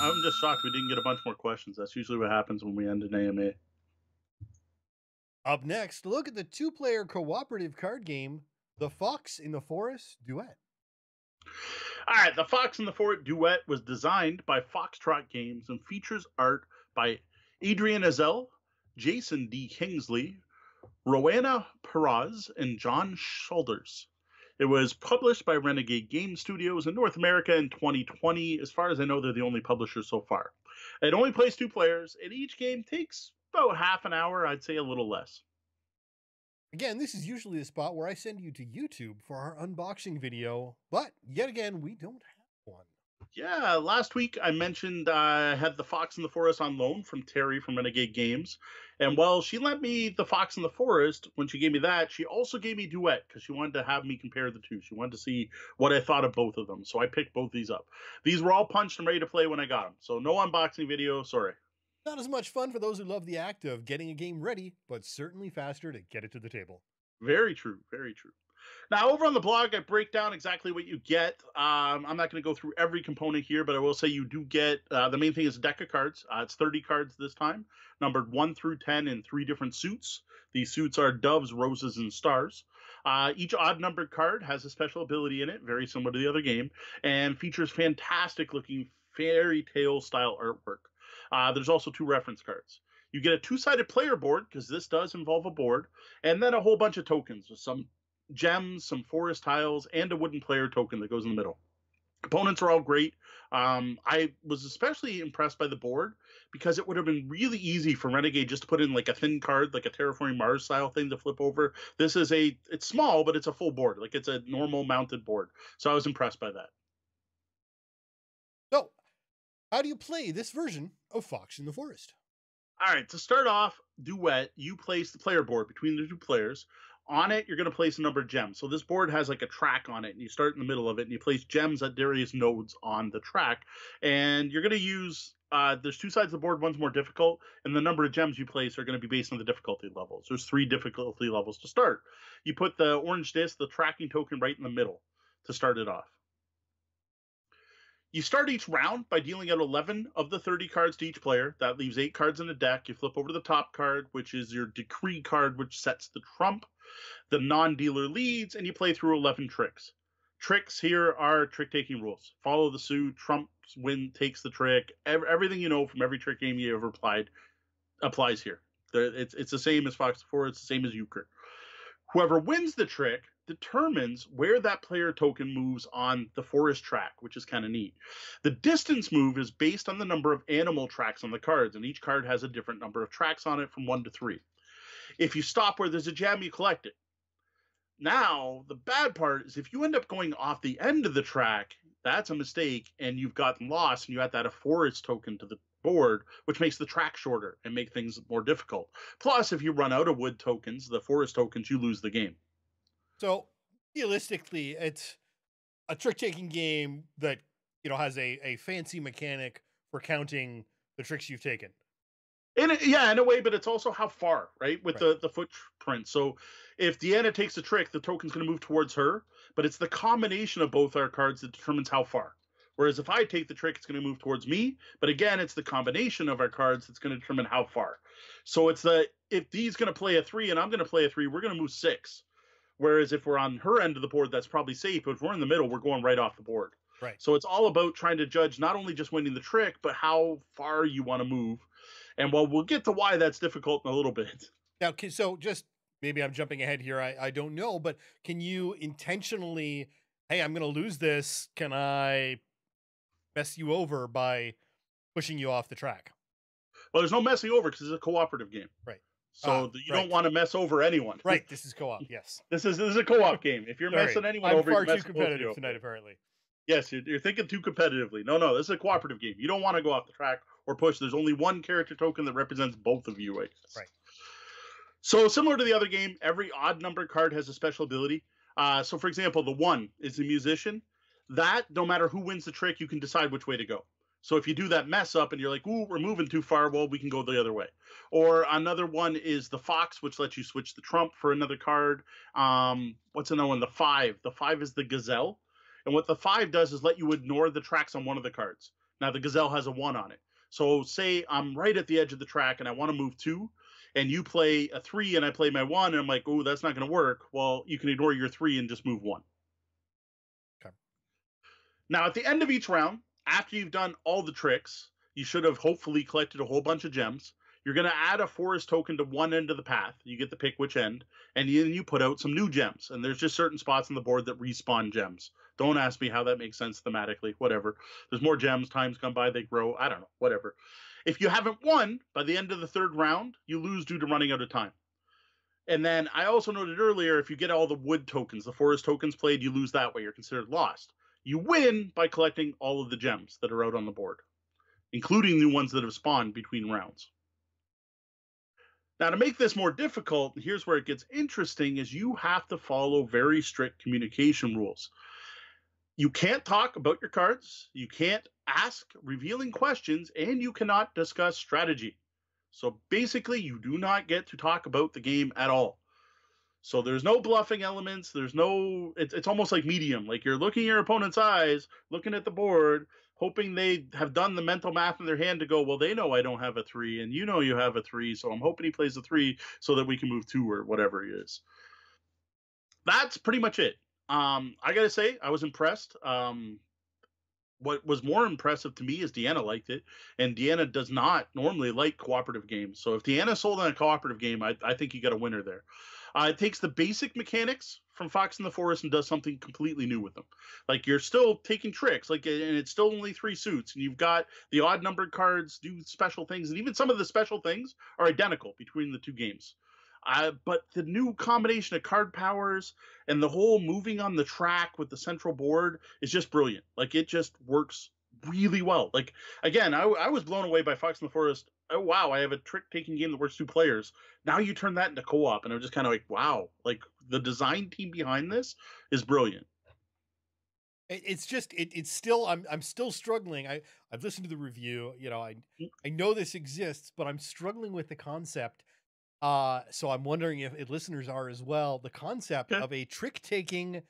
I'm just shocked we didn't get a bunch more questions. That's usually what happens when we end an AMA. Up next, look at the two player cooperative card game, The Fox in the Forest Duet. All right, The Fox in the Forest Duet was designed by Foxtrot Games and features art by Adrienne Ezell, Jason D. Kingsley, Roanna Peroz, and John Shulters. It was published by Renegade Game Studios in North America in 2020. As far as I know, they're the only publisher so far. It only plays two players, and each game takes about half an hour. I'd say a little less. Again, this is usually the spot where I send you to YouTube for our unboxing video, but yet again, we don't. Yeah, last week I mentioned uh, I had the Fox in the Forest on loan from Terry from Renegade Games, and while she lent me the Fox in the Forest. When she gave me that, she also gave me Duet because she wanted to have me compare the two. She wanted to see what I thought of both of them, so I picked both these up. These were all punched and ready to play when I got them, so no unboxing video. Sorry. Not as much fun for those who love the act of getting a game ready, but certainly faster to get it to the table. Very true. Very true. Now, over on the blog, I break down exactly what you get. Um, I'm not going to go through every component here, but I will say you do get uh, the main thing is a deck of cards. Uh, it's 30 cards this time, numbered 1 through 10 in three different suits. These suits are doves, roses, and stars. Uh, each odd numbered card has a special ability in it, very similar to the other game, and features fantastic looking fairy tale style artwork. Uh, there's also two reference cards. You get a two sided player board, because this does involve a board, and then a whole bunch of tokens with some gems, some forest tiles, and a wooden player token that goes in the middle. Components are all great. Um, I was especially impressed by the board because it would have been really easy for Renegade just to put in like a thin card, like a Terraforming Mars style thing to flip over. This is a, it's small, but it's a full board. Like it's a normal mounted board. So I was impressed by that. So, how do you play this version of Fox in the Forest? All right, to start off, Duet, you place the player board between the two players on it, you're going to place a number of gems. So this board has like a track on it, and you start in the middle of it, and you place gems at various nodes on the track. And you're going to use uh, there's two sides of the board. One's more difficult, and the number of gems you place are going to be based on the difficulty levels. There's three difficulty levels to start. You put the orange disc, the tracking token, right in the middle to start it off. You start each round by dealing out 11 of the 30 cards to each player. That leaves eight cards in the deck. You flip over to the top card, which is your decree card, which sets the trump. The non dealer leads, and you play through 11 tricks. Tricks here are trick taking rules. Follow the suit, trumps win takes the trick. everything you know from every trick game you ever played applies here. It's, it's the same as Fox 4, it's the same as Euchre. Whoever wins the trick determines where that player token moves on the forest track, which is kind of neat. The distance move is based on the number of animal tracks on the cards, and each card has a different number of tracks on it from one to three. If you stop where there's a gem, you collect it. Now, the bad part is if you end up going off the end of the track, that's a mistake, and you've gotten lost, and you add that a forest token to the board, which makes the track shorter and make things more difficult. Plus, if you run out of wood tokens, the forest tokens, you lose the game. So, realistically, it's a trick-taking game that you know has a, a fancy mechanic for counting the tricks you've taken. In a, yeah, in a way, but it's also how far, right? With right. the the footprint. So if Deanna takes a trick, the token's going to move towards her, but it's the combination of both our cards that determines how far. Whereas if I take the trick, it's going to move towards me. But again, it's the combination of our cards that's going to determine how far. So it's the if Dee's going to play a three and I'm going to play a three, we're going to move six. Whereas if we're on her end of the board, that's probably safe. But if we're in the middle, we're going right off the board. Right. So it's all about trying to judge not only just winning the trick, but how far you want to move and well, we'll get to why that's difficult in a little bit. Now, so just maybe I'm jumping ahead here. I, I don't know, but can you intentionally, hey, I'm going to lose this. Can I mess you over by pushing you off the track? Well, there's no messing over because it's a cooperative game. Right. So uh, you right. don't want to mess over anyone. Right. This is co-op. Yes. this is this is a co-op game. If you're Sorry. messing anyone I'm over, far too competitive tonight, apparently. Yes, you're, you're, thinking too competitively. No, no, this is a cooperative game. You don't want to go off the track or push. There's only one character token that represents both of you. Right. So similar to the other game, every odd number card has a special ability. Uh, so for example, the one is the musician. That no matter who wins the trick, you can decide which way to go. So if you do that mess up and you're like, "Ooh, we're moving too far," well, we can go the other way. Or another one is the fox, which lets you switch the trump for another card. Um, what's another one? The five. The five is the gazelle, and what the five does is let you ignore the tracks on one of the cards Now the Gazelle has a one on it. So say I'm right at the edge of the track and I want to move two, and you play a three and I play my one, and I'm like, oh, that's not going to work. Well, you can ignore your three and just move one. Okay. Now at the end of each round, after you've done all the tricks, you should have hopefully collected a whole bunch of gems. You're going to add a forest token to one end of the path. You get to pick which end, and then you put out some new gems. And there's just certain spots on the board that respawn gems. Don't ask me how that makes sense thematically. Whatever. There's more gems. Times come by, they grow. I don't know. Whatever. If you haven't won by the end of the third round, you lose due to running out of time. And then I also noted earlier, if you get all the wood tokens, the forest tokens played, you lose that way. You're considered lost. You win by collecting all of the gems that are out on the board, including the ones that have spawned between rounds. Now, to make this more difficult, here's where it gets interesting: is you have to follow very strict communication rules. You can't talk about your cards, you can't ask revealing questions, and you cannot discuss strategy. So basically, you do not get to talk about the game at all. So there's no bluffing elements. There's no. It's, it's almost like medium. Like you're looking your opponent's eyes, looking at the board, hoping they have done the mental math in their hand to go, well, they know I don't have a three, and you know you have a three, so I'm hoping he plays a three so that we can move two or whatever he is. That's pretty much it. Um, I gotta say, I was impressed. Um, what was more impressive to me is Deanna liked it, and Deanna does not normally like cooperative games. So if Deanna sold on a cooperative game, I, I think you got a winner there. Uh, it takes the basic mechanics from Fox in the Forest and does something completely new with them. Like you're still taking tricks, like and it's still only three suits, and you've got the odd numbered cards do special things, and even some of the special things are identical between the two games. Uh, but the new combination of card powers and the whole moving on the track with the central board is just brilliant. Like it just works really well. Like again, I, I was blown away by Fox in the Forest. Oh wow, I have a trick taking game that works two players. Now you turn that into co-op, and I'm just kind of like, wow, like the design team behind this is brilliant. It's just it, it's still I'm I'm still struggling. I I've listened to the review. You know I mm. I know this exists, but I'm struggling with the concept. Uh, so I'm wondering if, if listeners are as well. The concept of a trick taking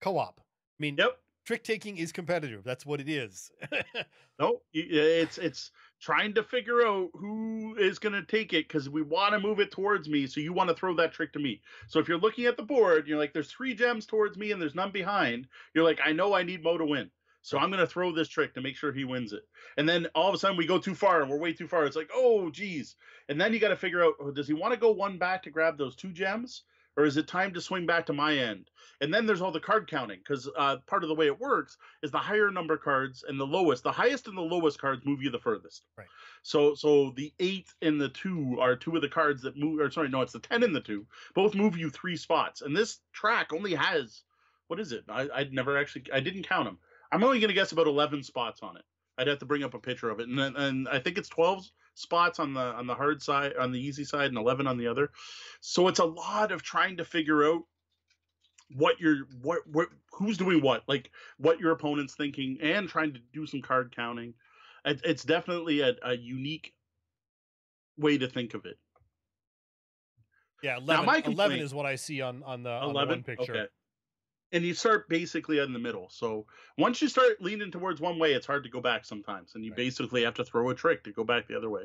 co-op. I mean, yep trick taking is competitive. That's what it is. no, it's it's trying to figure out who is going to take it because we want to move it towards me. So you want to throw that trick to me. So if you're looking at the board, you're like, there's three gems towards me and there's none behind. You're like, I know I need Mo to win. So I'm going to throw this trick to make sure he wins it. And then all of a sudden we go too far and we're way too far. It's like, oh, geez. And then you got to figure out, oh, does he want to go one back to grab those two gems? or is it time to swing back to my end? And then there's all the card counting because uh, part of the way it works is the higher number cards and the lowest, the highest and the lowest cards move you the furthest. Right. So so the eight and the two are two of the cards that move. Or sorry, no, it's the ten and the two. Both move you three spots. And this track only has what is it? I I never actually I didn't count them. I'm only gonna guess about eleven spots on it. I'd have to bring up a picture of it, and and I think it's twelve spots on the on the hard side, on the easy side, and eleven on the other. So it's a lot of trying to figure out what you're what what who's doing what, like what your opponent's thinking, and trying to do some card counting. It, it's definitely a, a unique way to think of it. Yeah, 11, now, 11 is what I see on on the, 11? On the one picture. Okay and you start basically in the middle. So once you start leaning towards one way, it's hard to go back sometimes, and you right. basically have to throw a trick to go back the other way.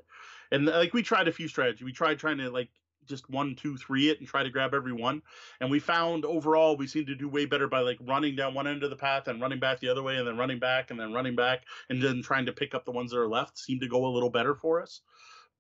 And like we tried a few strategies, we tried trying to like just one, two, three it and try to grab every one. And we found overall we seem to do way better by like running down one end of the path and running back the other way, and then running back and then running back, and then trying to pick up the ones that are left seem to go a little better for us.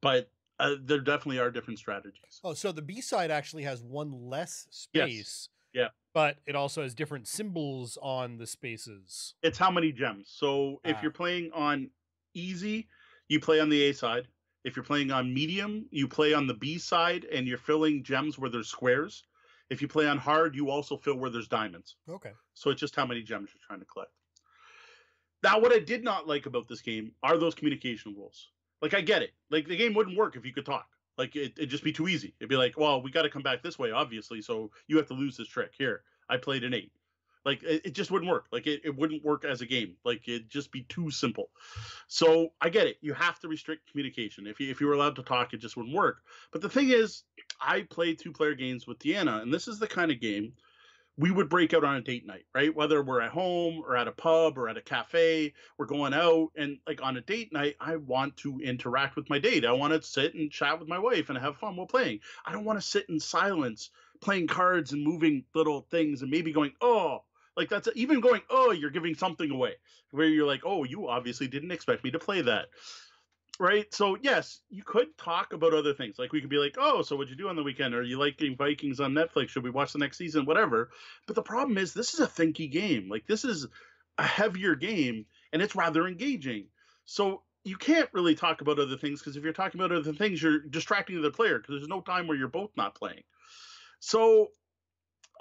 But uh, there definitely are different strategies. Oh, so the B side actually has one less space. Yes. Yeah but it also has different symbols on the spaces. It's how many gems. So if ah. you're playing on easy, you play on the A side. If you're playing on medium, you play on the B side and you're filling gems where there's squares. If you play on hard, you also fill where there's diamonds. Okay. So it's just how many gems you're trying to collect. Now, what I did not like about this game are those communication rules. Like, I get it. Like, the game wouldn't work if you could talk. Like it, would just be too easy. It'd be like, well, we got to come back this way, obviously. So you have to lose this trick. Here, I played an eight. Like it, it just wouldn't work. Like it, it wouldn't work as a game. Like it'd just be too simple. So I get it. You have to restrict communication. If you if you were allowed to talk, it just wouldn't work. But the thing is, I play two player games with Deanna, and this is the kind of game we would break out on a date night, right? Whether we're at home or at a pub or at a cafe, we're going out and like on a date night, I want to interact with my date. I want to sit and chat with my wife and have fun while playing. I don't want to sit in silence playing cards and moving little things and maybe going, "Oh, like that's even going, "Oh, you're giving something away." Where you're like, "Oh, you obviously didn't expect me to play that." Right? So yes, you could talk about other things. Like we could be like, "Oh, so what'd you do on the weekend? Are you liking Vikings on Netflix? Should we watch the next season? Whatever." But the problem is, this is a thinky game. Like this is a heavier game, and it's rather engaging. So you can't really talk about other things because if you're talking about other things, you're distracting the player because there's no time where you're both not playing. So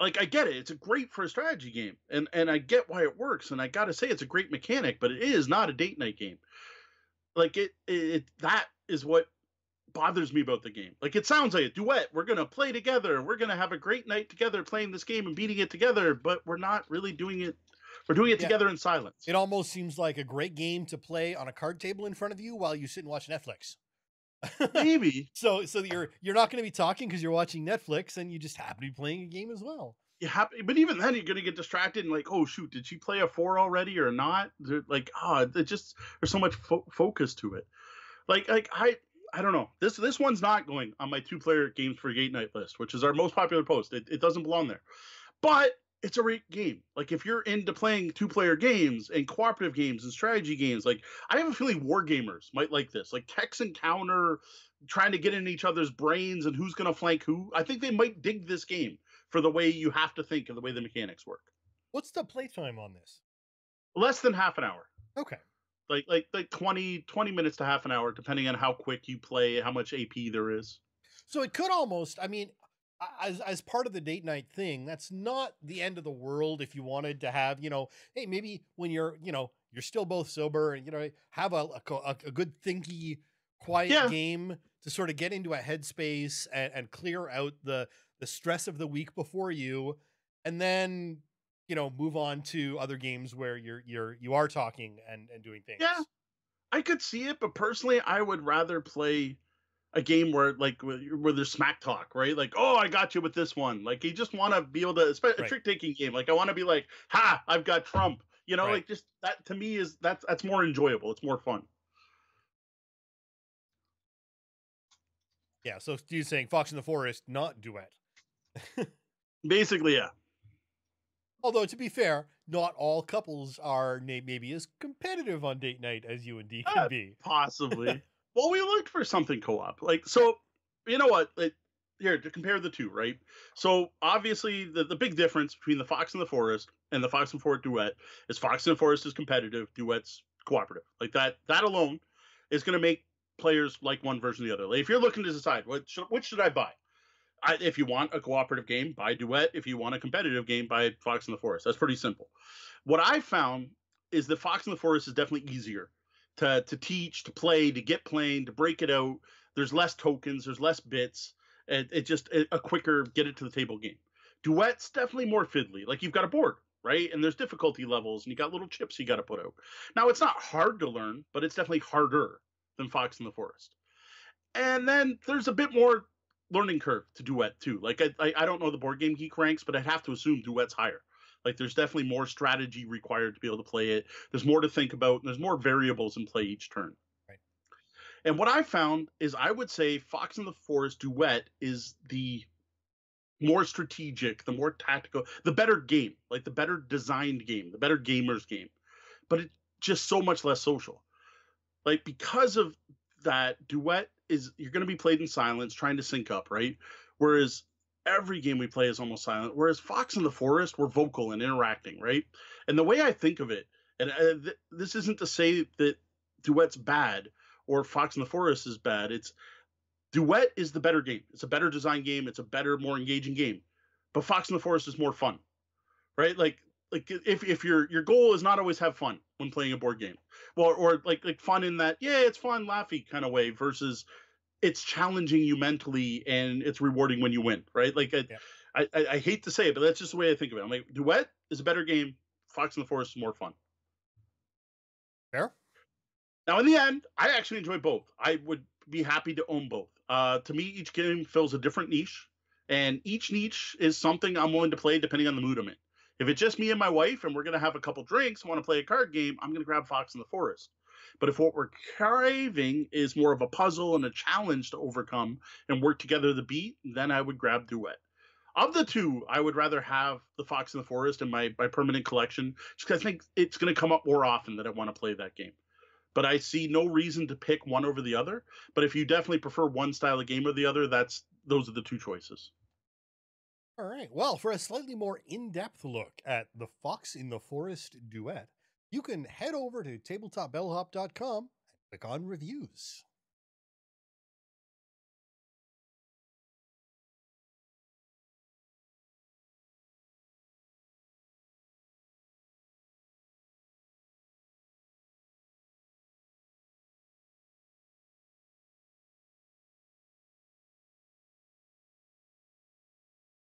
like I get it. It's a great for a strategy game, and and I get why it works. And I got to say, it's a great mechanic, but it is not a date night game like it, it that is what bothers me about the game. Like it sounds like a duet. We're gonna play together. We're gonna have a great night together playing this game and beating it together. But we're not really doing it. We're doing it yeah. together in silence. It almost seems like a great game to play on a card table in front of you while you sit and watch Netflix. Maybe. so so you're you're not going to be talking because you're watching Netflix and you just happen to be playing a game as well have, but even then you're gonna get distracted and like, oh shoot, did she play a four already or not? They're like, ah, oh, it just there's so much fo- focus to it. Like, like I, I don't know. This this one's not going on my two player games for Date Night list, which is our most popular post. It, it doesn't belong there, but it's a great game. Like if you're into playing two player games and cooperative games and strategy games, like I have a feeling war gamers might like this. Like Hex and Counter, trying to get in each other's brains and who's gonna flank who. I think they might dig this game for the way you have to think of the way the mechanics work. What's the playtime on this? Less than half an hour. Okay. Like like like 20 20 minutes to half an hour depending on how quick you play, how much AP there is. So it could almost I mean as as part of the date night thing, that's not the end of the world if you wanted to have, you know, hey, maybe when you're, you know, you're still both sober and you know, have a a, a good thinky quiet yeah. game to sort of get into a headspace and, and clear out the the stress of the week before you, and then you know move on to other games where you're you're you are talking and and doing things. Yeah, I could see it, but personally, I would rather play a game where like where there's smack talk, right? Like, oh, I got you with this one. Like, you just want to be able to, a trick taking game. Like, I want to be like, ha, I've got Trump. You know, right. like just that to me is that's that's more enjoyable. It's more fun. Yeah. So you're saying Fox in the Forest, not duet. Basically, yeah. Although to be fair, not all couples are maybe as competitive on date night as you and D can uh, be. Possibly. well, we looked for something co-op. Like so, you know what? Like, here to compare the two, right? So obviously, the the big difference between the Fox and the Forest and the Fox and Forest duet is Fox and Forest is competitive, duets cooperative. Like that. That alone is going to make players like one version of the other. Like if you're looking to decide what should, which should I buy, I, if you want a cooperative game, buy Duet. If you want a competitive game, buy Fox in the Forest. That's pretty simple. What I found is that Fox in the Forest is definitely easier to to teach, to play, to get playing, to break it out. There's less tokens, there's less bits. It, it just a quicker get it to the table game. Duet's definitely more fiddly. Like you've got a board, right? And there's difficulty levels, and you got little chips you got to put out. Now it's not hard to learn, but it's definitely harder than Fox in the Forest. And then there's a bit more learning curve to duet too. Like I, I, I don't know the board game geek ranks, but I'd have to assume duet's higher. Like there's definitely more strategy required to be able to play it. There's more to think about, and there's more variables in play each turn. Right. And what I found is I would say Fox in the Forest duet is the more strategic, the more tactical, the better game, like the better designed game, the better gamers game. But it's just so much less social. Like because of that, duet is you're going to be played in silence, trying to sync up, right? Whereas every game we play is almost silent. Whereas Fox in the Forest, we're vocal and interacting, right? And the way I think of it, and uh, th- this isn't to say that duet's bad or Fox in the Forest is bad. It's duet is the better game. It's a better design game. It's a better, more engaging game. But Fox in the Forest is more fun, right? Like like if if your your goal is not always have fun when playing a board game, well, or like like fun in that yeah it's fun laughy kind of way versus it's challenging you mentally and it's rewarding when you win, right? Like I, yeah. I, I, I hate to say it, but that's just the way I think of it. I'm like duet is a better game. Fox in the Forest is more fun. Fair. Now in the end, I actually enjoy both. I would be happy to own both. Uh, to me, each game fills a different niche And each niche is something I'm willing to play depending on the mood I'm in. If it's just me and my wife and we're going to have a couple drinks, want to play a card game, I'm going to grab Fox in the Forest. But if what we're craving is more of a puzzle and a challenge to overcome and work together the beat, then I would grab Duet. Of the two, I would rather have the Fox in the Forest in my, my permanent collection just because I think it's going to come up more often that I want to play that game. But I see no reason to pick one over the other. But if you definitely prefer one style of game or the other, that's those are the two choices. All right. Well, for a slightly more in depth look at the Fox in the Forest duet, you can head over to tabletopbellhop.com and click on reviews.